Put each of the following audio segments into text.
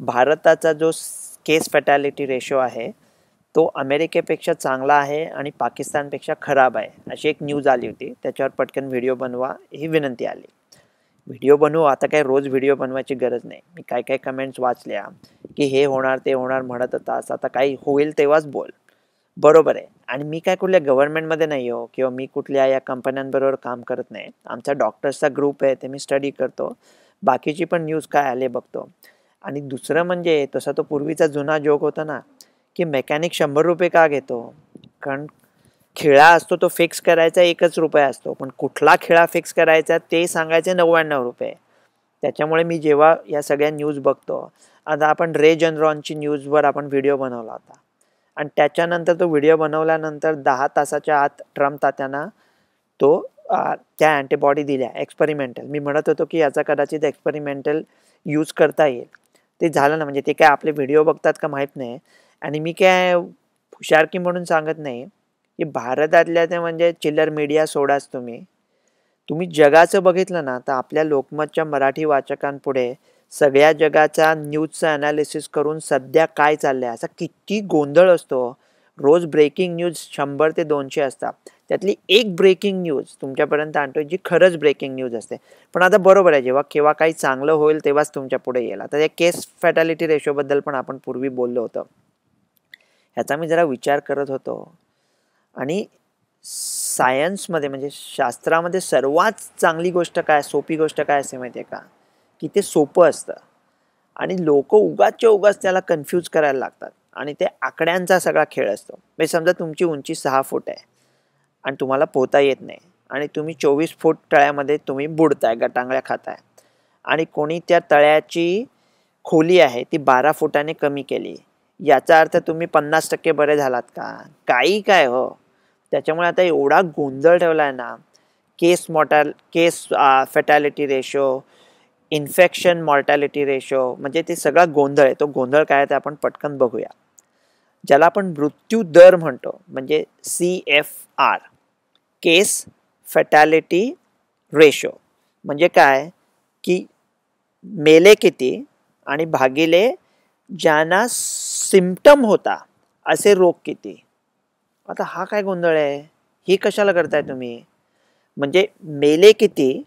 भारताचा जो केस fatality ratio आहे तो अमेरिकेपेक्षा चांगला आहे आणि पाकिस्तानपेक्षा खराब आहे अशी एक न्यूज आली होती. त्याच्यावर पटकन व्हिडिओ बनवा ही विनंती आली. व्हिडिओ बनवू आता काय रोज व्हिडिओ बनवायची गरज नाही. मी काय काय कमेंट्स वाचल्या की हे होणार ते होणार म्हणत होतास आता काही होईल तेव्हाच बोल. बरोबर आहे. आणि मी काय कुठल्या गव्हर्नमेंटमध्ये नाही हो किंवा मी कुठल्या या कंपन्यांबरोबर काम करत नाही. आमचा डॉक्टर्सचा ग्रुप आहे ते मी स्टडी करतो. बाकीची पण न्यूज काय आले बघतो. आणि दुसरं म्हणजे तसा तो पूर्वीचा जुना जोक होता ना की मेकॅनिक शंभर रुपये का घेतो? कारण खिळा असतो तो फिक्स करायचा एकच रुपया असतो. पण कुठला खिळा फिक्स करायचा ते सांगायचे नव्याण्णव रुपये. त्याच्यामुळे मी जेव्हा या सगळ्या न्यूज बघतो आता आपण रे जनरॉनची न्यूजवर आपण व्हिडिओ बनवला होता. आणि त्याच्यानंतर तो व्हिडिओ बनवल्यानंतर दहा तासाच्या आत ट्रम्प तात्यांना तो त्या अँटीबॉडी दिल्या एक्सपेरिमेंटल मी म्हणत होतो की याचा कदाचित एक्सपेरिमेंटल यूज करता येईल. ते झालं ना म्हणजे ते काय आपले व्हिडिओ बघतात का माहीत नाही. आणि मी काय हुशारकी म्हणून सांगत नाही. की भारतातल्या ते म्हणजे चिल्लर मीडिया सोडाच तुम्ही. तुम्ही जगाचं बघितलं ना तर आपल्या लोकमतच्या मराठी वाचकांपुढे सगळ्या जगाचा न्यूजचं ॲनालिसिस करून सध्या काय चाललं आहे असा किती गोंधळ असतो. रोज ब्रेकिंग न्यूज शंभर ते दोनशे असतात. त्यातली एक ब्रेकिंग न्यूज तुमच्यापर्यंत आणतो जी खरंच ब्रेकिंग न्यूज असते. पण आता बरोबर आहे जेव्हा केव्हा काही चांगलं होईल तेव्हाच तुमच्यापुढे येईल. आता या केस फॅटॅलिटी रेशोबद्दल पण आपण पूर्वी बोललो होतो. ह्याचा मी जरा विचार करत होतो. आणि सायन्समध्ये म्हणजे शास्त्रामध्ये सर्वात चांगली गोष्ट काय सोपी गोष्ट काय असते माहिती आहे का? की ते सोपं असतं. आणि लोक उगाचच्या उगाच त्याला कन्फ्यूज करायला लागतात. आणि ते आकड्यांचा सगळा खेळ असतो. म्हणजे समजा तुमची उंची सहा फूट आहे. आणि तुम्हाला पोहता येत नाही. आणि तुम्ही चोवीस फूट तळ्यामध्ये तुम्ही बुडताय गटांगळ्या खाताय. आणि कोणी त्या तळ्याची खोली आहे ती बारा फुटाने कमी केली. याचा अर्थ तुम्ही पन्नास टक्के बरे झालात का? काही काय हो. त्याच्यामुळे आता एवढा गोंधळ ठेवला आहे ना case mortal case fatality ratio infection mortality ratio म्हणजे ते सगळा गोंधळ आहे. तो गोंधळ काय आहे ते आपण पटकन बघूया. ज्याला आपण मृत्यू दर म्हणतो म्हणजे C F R. Case fatality ratio. म्हणजे काय? की मेले किती आणि भागिले ज्यांना सिम्पटम होता असे रोग किती? आता हा काय गोंधळ आहे? ही कशाला करताय तुम्ही? म्हणजे मेले किती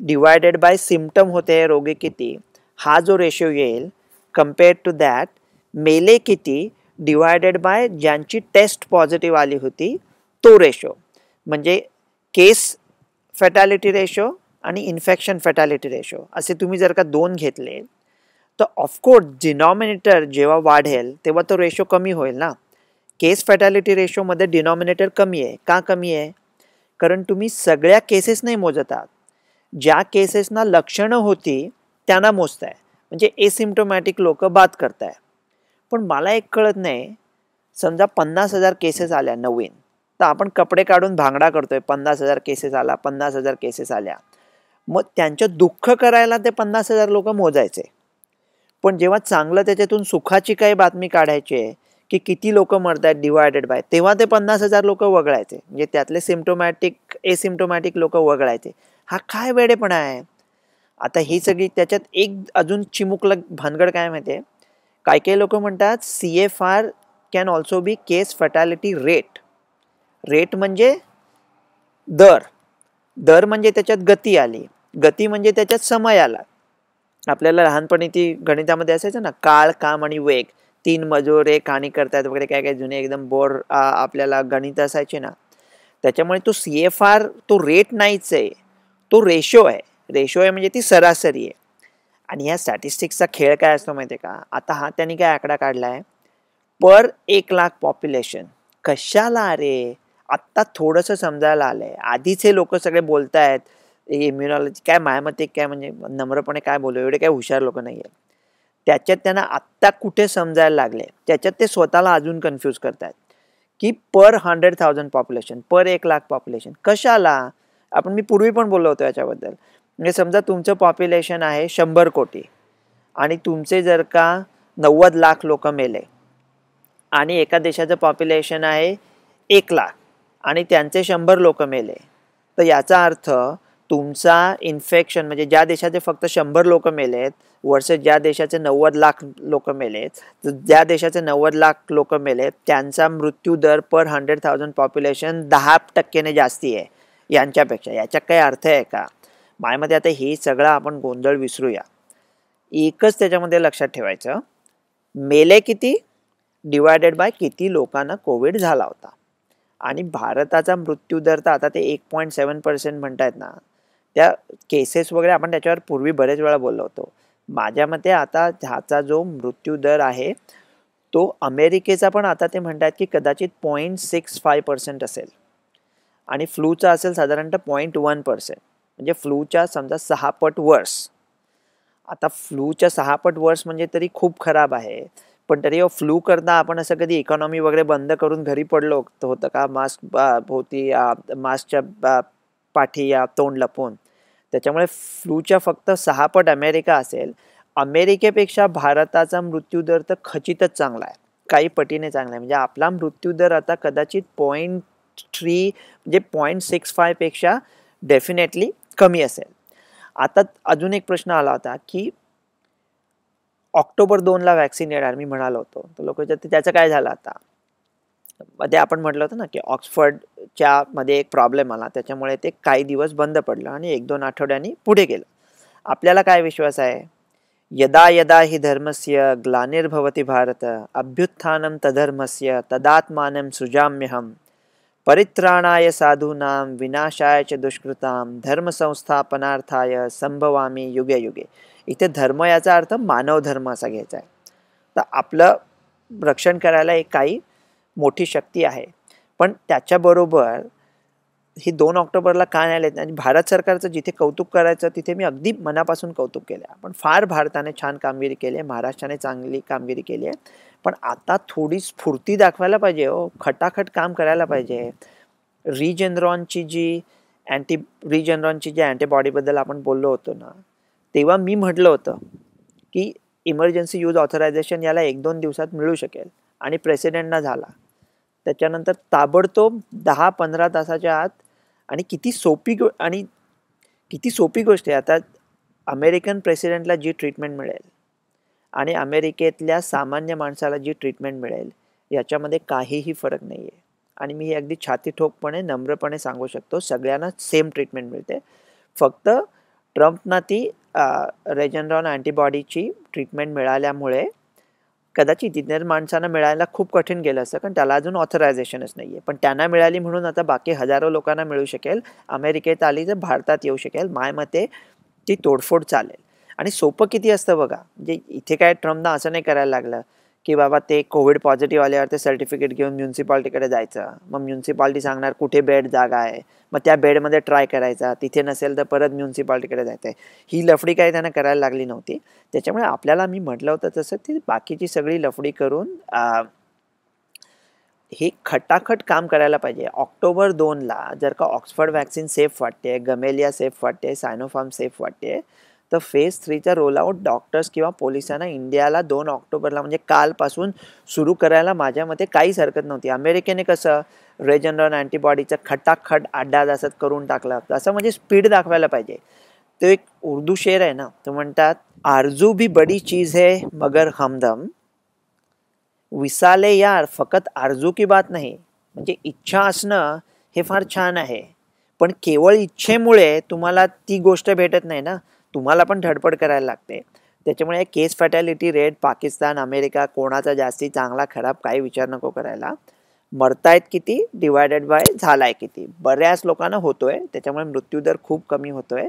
डिवायडेड बाय सिम्पटम होते रोगी किती? हा जो रेशो येईल कम्पेअर्ड टू दॅट मेले किती डिवायडेड बाय ज्यांची टेस्ट पॉझिटिव्ह आली होती तो रेशो म्हणजे केस फॅटॅलिटी रेशो आणि इन्फेक्शन फॅटॅलिटी रेशो असे तुम्ही जर का दोन घेतले तर ऑफकोर्स डिनॉमिनेटर जेव्हा वाढेल तेव्हा तो रेशो कमी होईल ना. केस फॅटॅलिटी रेशोमध्ये डिनॉमिनेटर कमी आहे. का कमी आहे? कारण तुम्ही सगळ्या केसेस नाही मोजत. आहात ज्या केसेसना लक्षणं होती त्यांना मोजताय. म्हणजे एसिम्टोमॅटिक लोक बाद करताय. पण मला एक कळत नाही. समजा पन्नास हजार केसेस आल्या नवीन. तर आपण कपडे काढून भांगडा करतोय. पन्नास हजार केसेस आला पन्नास हजार केसेस आल्या. मग त्यांचं दुःख करायला ते पन्नास हजार लोक मोजायचे. पण जेव्हा चांगलं त्याच्यातून सुखाची काही बातमी काढायची आहे की किती लोक मरत आहेत डिवायडेड बाय तेव्हा ते पन्नास हजार लोक वगळायचे. म्हणजे त्यातले सिम्टोमॅटिक एसिम्टोमॅटिक लोक वगळायचे. हा काय वेडेपणा आहे? आता ही सगळी त्याच्यात एक अजून चिमुकलं भानगड काय माहिती आहे काही काही लोक म्हणतात C F R can also be case fatality rate rate म्हणजे दर. दर म्हणजे त्याच्यात गती आली. गती म्हणजे त्याच्यात समय आला. आपल्याला लहानपणी ती गणितामध्ये असायचं ना काळ काम आणि वेग. तीन मजूर एक आणि करतायत वगैरे काय काय जुने एकदम बोर आपल्याला गणित असायचे ना. त्याच्यामुळे तो सी एफ आर तो रेट नाहीच आहे. तो रेशो आहे. रेशो आहे म्हणजे ती सरासरी आहे. आणि ह्या स्टॅटिस्टिक्सचा खेळ काय असतो माहिती आहे का? आता हा त्यांनी काय आकडा काढला आहे पर एक लाख पॉप्युलेशन कशाला अरे आत्ता थोडंसं समजायला आलं आधीच हे लोक सगळे बोलत आहेत इम्युनॉलॉजी काय मायामते काय म्हणजे नम्रपणे काय बोलू एवढे काय हुशार लोक नाही आहेत त्याच्यात त्यांना आत्ता कुठे समजायला लागले त्याच्यात ते स्वतःला अजून कन्फ्यूज करतायत. की per hundred thousand population per एक लाख पॉप्युलेशन कशाला? आपण मी पूर्वी पण बोललो होतो याच्याबद्दल. म्हणजे समजा तुमचं पॉप्युलेशन आहे शंभर कोटी आणि तुमचे जर का नव्वद लाख लोक मेले आणि एका देशाचं पॉप्युलेशन आहे एक लाख आणि त्यांचे शंभर लोक मेले. तर याचा अर्थ तुमचा इन्फेक्शन म्हणजे ज्या देशाचे फक्त शंभर लोक मेलेत वर्ष ज्या देशाचे नव्वद लाख लोक मेलेत ज्या देशाचे नव्वद लाख लोक मेलेत त्यांचा मृत्यू दर पर हंड्रेड थाउजंड पॉप्युलेशन दहा टक्क्याने जास्ती आहे यांच्यापेक्षा. याच्यात काही अर्थ आहे का? मायमध्ये आता हे सगळं आपण गोंधळ विसरूया. एकच त्याच्यामध्ये लक्षात ठेवायचं. मेले किती? डिवायडेड बाय किती लोकांना कोविड झाला होता? आणि भारताचा मृत्यू दर तर आता ते एक पॉईंट सेवन पर्सेंट म्हणतायत ना. त्या केसेस वगैरे आपण त्याच्यावर पूर्वी बरेच वेळा बोललो होतो. माझ्या मते आता ह्याचा जो मृत्यू दर आहे तो अमेरिकेचा पण आता ते म्हणतात की कदाचित पॉईंट सिक्स फाय पर्सेंट असेल. आणि फ्लूचा असेल साधारणतः पॉईंट वन पर्सेंट म्हणजे फ्लूच्या समजा सहा पट वर्स आता फ्लूच्या सहा पट वर्स म्हणजे तरी खूप खराब आहे. पण तरी हो, फ्लू करता आपण असं कधी इकॉनॉमी वगैरे बंद करून घरी पडलो होतं का? मास्क भोवती मास्कच्या पाठी या तोंड लपवून. त्याच्यामुळे फ्लूच्या फक्त सहा पट अमेरिका असेल. अमेरिकेपेक्षा भारताचा मृत्यूदर तर खचितच चांगला आहे. काही पटीने चांगला आहे. म्हणजे आपला मृत्यूदर आता कदाचित पॉईंट थ्री म्हणजे पॉईंट सिक्स फायपेक्षा डेफिनेटली कमी असेल. आता अजून एक प्रश्न आला होता की ऑक्टोबर दोनला वॅक्सिन येणार मी म्हणालो होतो. तर लोक त्याचं काय झालं आता? मध्ये आपण म्हटलं होतं ना की ऑक्सफर्डच्या मध्ये एक प्रॉब्लेम आला. त्याच्यामुळे ते काही दिवस बंद पडलं आणि एक दोन आठवड्यांनी पुढे गेलं. आपल्याला काय विश्वास आहे? यदा यदा हि धर्मस्य ग्लानिर्भवती भारत अभ्युत्थानं तधर्मस्य तदात्मानं सुजाम्यहम। परित्राणाय साधूनां विनाशाय च दुष्कृतां धर्मसंस्थापनार्थाय संभवामी युगे युगे। इथे धर्म याचा अर्थ मानव धर्म असा घ्यायचा आहे. तर आपलं रक्षण करायला एक काही मोठी शक्ती आहे. पण त्याच्याबरोबर ही दोन ऑक्टोबरला का नाही आले आणि भारत सरकारचं जिथे कौतुक करायचं तिथे मी अगदी मनापासून कौतुक केलं आहे पण फार भारताने छान कामगिरी केली आहे महाराष्ट्राने चांगली कामगिरी केली आहे. पण आता थोडी स्फूर्ती दाखवायला पाहिजे हो. खटाखट काम करायला पाहिजे. रिजेनरॉनची जी अँटी रिजेनरॉनची जी अँटीबॉडीबद्दल आपण बोललो होतो ना तेव्हा मी म्हटलं होतं की इमर्जन्सी यूज ऑथरायझेशन याला एक दोन दिवसात मिळू शकेल आणि प्रेसिडेंटना झाला. त्याच्यानंतर ताबडतोब दहा पंधरा तासाच्या आत आणि किती सोपी गो आणि किती सोपी गोष्ट आहे. आता अमेरिकन प्रेसिडेंटला जी ट्रीटमेंट मिळेल आणि अमेरिकेतल्या सामान्य माणसाला जी ट्रीटमेंट मिळेल याच्यामध्ये काहीही फरक नाही आहे आणि मी हे अगदी छाती ठोकपणे नम्रपणे सांगू शकतो सगळ्यांना सेम ट्रीटमेंट मिळते. फक्त ट्रम्पना ती रेजनरॉन अँटीबॉडीची ट्रीटमेंट मिळाल्यामुळे कदाचित इतर माणसांना मिळायला खूप कठीण गेलं असतं कारण त्याला अजून ऑथरायझेशनच नाही आहे पण त्यांना मिळाली म्हणून आता बाकी हजारो लोकांना मिळू शकेल. अमेरिकेत आली तर भारतात येऊ शकेल. माय मते ती तोडफोड चालेल. आणि सोपं किती असतं बघा म्हणजे इथे काय ट्रम्पना असं नाही करायला लागलं. की बाबा ते कोविड पॉझिटिव्ह आल्यावर ते सर्टिफिकेट घेऊन म्युन्सिपाल्टीकडे जायचं. मग म्युन्सिपाल्टी सांगणार कुठे बेड जागा आहे? मग त्या बेडमध्ये ट्राय करायचा. तिथे नसेल तर परत म्युन्सिपाल्टीकडे जायचं आहे. ही लफडी काही त्यांना करायला लागली नव्हती. त्याच्यामुळे आपल्याला मी म्हटलं होतं तसं ती बाकीची सगळी लफडी करून हे खटाखट काम करायला पाहिजे. ऑक्टोबर दोनला जर का ऑक्सफर्ड व्हॅक्सिन सेफ वाटते गमेलिया सेफ वाटते सायनोफार्म सेफ वाटते तर फेज थ्रीचा रोल आउट डॉक्टर्स किंवा पोलिसांना इंडियाला दोन ऑक्टोबरला म्हणजे कालपासून सुरू करायला माझ्या मते काहीच हरकत नव्हती. अमेरिकेने कसं रेजनरॉन अँटीबॉडीचं खटाखट अड्डा असत करून टाकला. असं म्हणजे स्पीड दाखवायला पाहिजे. तो एक उर्दू शेर आहे ना तो म्हणतात आरजू भी बडी चीज है मगर हमदम. विसाले यार फकत आरजू की बात नाही. म्हणजे इच्छा असणं हे फार छान आहे. पण केवळ इच्छेमुळे तुम्हाला ती गोष्ट भेटत नाही ना. तुम्हाला पण धडपड करायला लागते. त्याच्यामुळे case fatality rate Pakistan America कोणाचा जास्ती चांगला खराब काही विचार नको करायला. मरतायत किती? डिवायडेड बाय झालाय किती? बऱ्याच लोकांना होतोय. त्याच्यामुळे मृत्यूदर खूप कमी होतोय.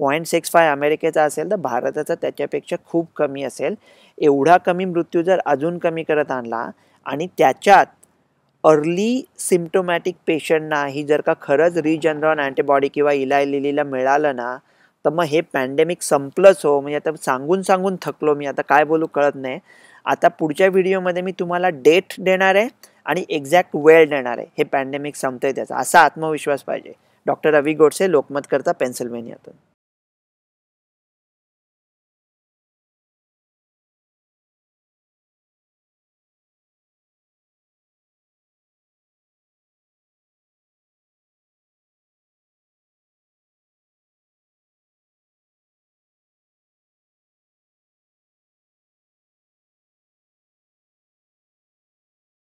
पॉईंट सिक्स फाय अमेरिकेचा असेल तर भारताचा त्याच्यापेक्षा खूप कमी असेल. एवढा कमी मृत्यू जर अजून कमी करत आणला आणि त्याच्यात अर्ली सिम्टोमॅटिक पेशंटना ही जर का खरंच रिजनरॉन अँटीबॉडी किंवा इलाय लिलीला मिळालं ना तर मग हे पॅन्डेमिक संपलंच हो म्हणजे आता सांगून सांगून थकलो मी. आता काय बोलू कळत नाही. आता पुढच्या व्हिडिओमध्ये मी तुम्हाला डेट देणार आहे आणि एक्झॅक्ट वेळ देणार आहे. हे पॅन्डेमिक संपतंय त्याचा. असा आत्मविश्वास पाहिजे. डॉक्टर रवी गोडसे लोकमत करता पेन्सिल्वेनियातून